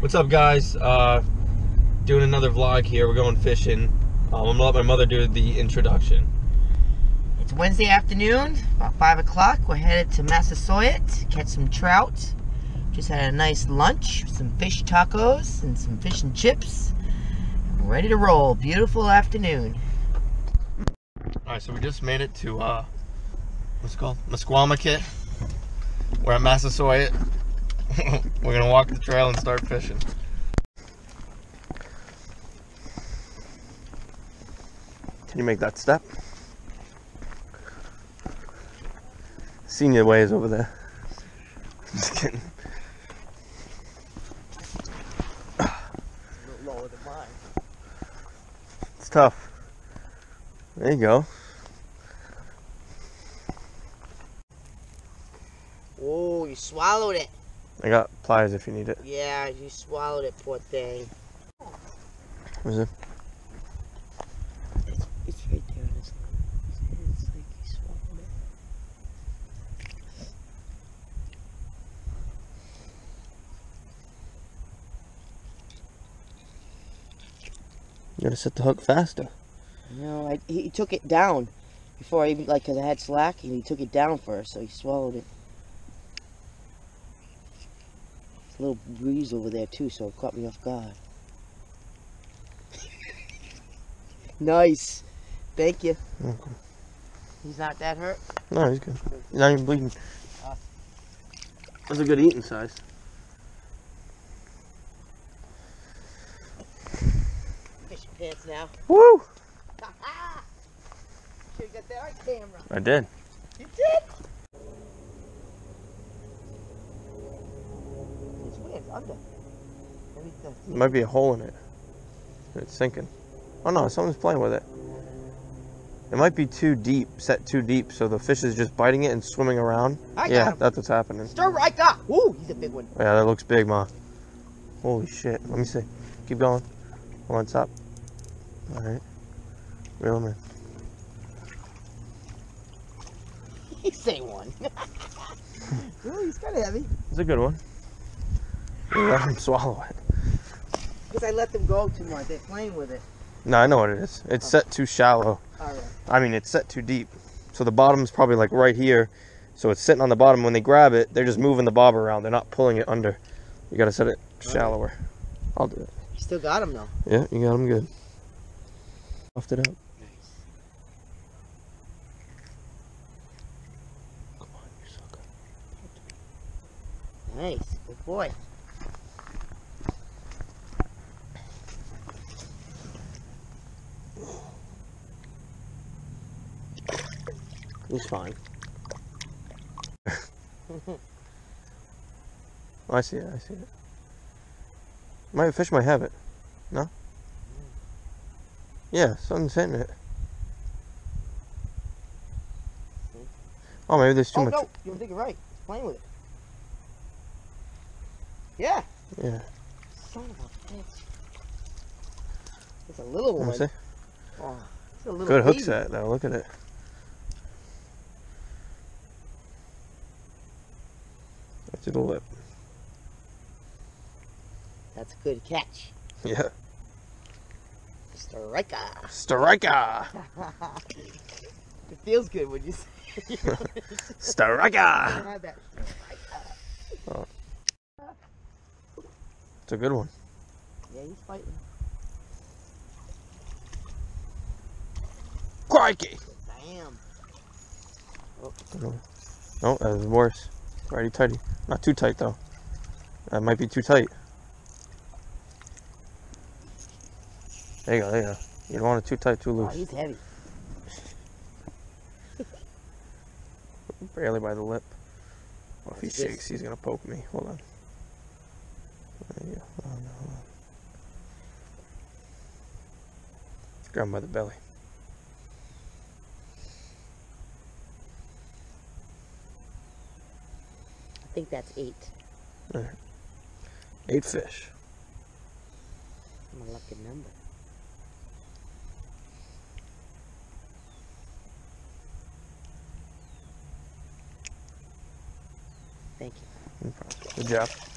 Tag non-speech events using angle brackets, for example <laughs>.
What's up, guys? Uh, doing another vlog here. We're going fishing. Um, I'm gonna let my mother do the introduction. It's Wednesday afternoon, about 5 o'clock. We're headed to Massasoit catch some trout. Just had a nice lunch, some fish tacos and some fish and chips. We're ready to roll. Beautiful afternoon. All right, so we just made it to uh, what's it called Mesquamaket. We're at Massasoit. <laughs> We're gonna walk the trail and start fishing. Can you make that step? Senior way is over there. <laughs> Just kidding. A little lower than mine. It's tough. There you go. Oh, you swallowed it. I got pliers if you need it. Yeah, you swallowed it, poor thing. What is it? It's, it's right there in his It's like he swallowed it. You gotta set the hook faster. No, I, he he took it down before I even, like, because I had slack, and he took it down first, so he swallowed it. There's a little breeze over there, too, so it caught me off guard. <laughs> nice. Thank you. He's not that hurt? No, he's good. He's not even bleeding. Ah. That's a good eating size. Fish pants now. Woo! <laughs> Should've got camera. I did? There might be a hole in it. It's sinking. Oh no, someone's playing with it. It might be too deep, set too deep, so the fish is just biting it and swimming around. I got yeah, him. that's what's happening. Striker! Ooh, he's a big one. Yeah, that looks big, ma. Holy shit. Let me see. Keep going. Hold on, stop. Alright. Reel him in. <laughs> He say one. <laughs> Ooh, he's kind of heavy. It's a good one. Let him swallow it. Because I let them go too much. They're playing with it. No, I know what it is. It's oh. set too shallow. All right. I mean, it's set too deep. So the bottom's probably like right here. So it's sitting on the bottom. When they grab it, they're just moving the bob around. They're not pulling it under. You gotta set it shallower. I'll do it. You still got him though. Yeah, you got them good. Puffed it out. Nice. Come on, you sucker. Nice. Good boy. He's fine. oh, <laughs> I see it. I see it. My fish might have it. No. Yeah, something's hitting it. Oh, maybe there's too oh much. no, you're thinking right. He's playing with it. Yeah. Yeah. Son of a bitch. It's a little one. Oh, it's a little Good hook set though. Look at it. To the lip. That's a good catch. Yeah. Striker. Striker. <laughs> It feels good when you say <laughs> Striker. have. <laughs> Oh. It's a good one. Yeah, he's fighting. Crikey. Damn. Oh, No, that was worse. Righty tighty. Not too tight though. That might be too tight. There you go, there you go. You don't want it too tight, too loose. Oh, he's heavy. <laughs> Barely by the lip. Oh, if he shakes, he's gonna poke me. Hold on. There you go. Oh, no, hold on. Grab him by the belly. Think that's eight. Eight fish. I'm a lucky number. Thank you. No. Good job.